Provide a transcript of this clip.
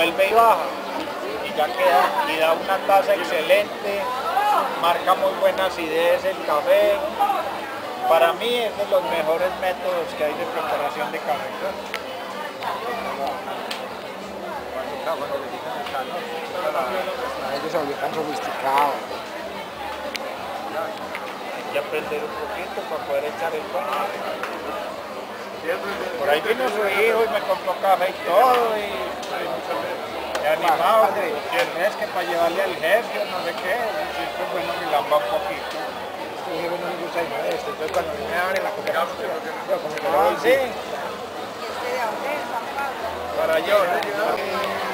vuelve y baja. Y ya queda, y da una taza excelente, marca muy buena acidez el café. Para mí es de los mejores métodos que hay de preparación de café. Ellos se volvió tan sofisticado. Hay que aprender un poquito para poder echar el cuento. Por ahí vino su hijo y me compró café y todo y animado. Y el mes que para llevarle al jefe, no sé qué, siempre es bueno que lamba un poquito. Este jefe no me gusta el maestro, entonces cuando me abren la cooperativa, yo como que lo voy sí, ¿Y este de dónde es? San Pablo. para yo. ¿no?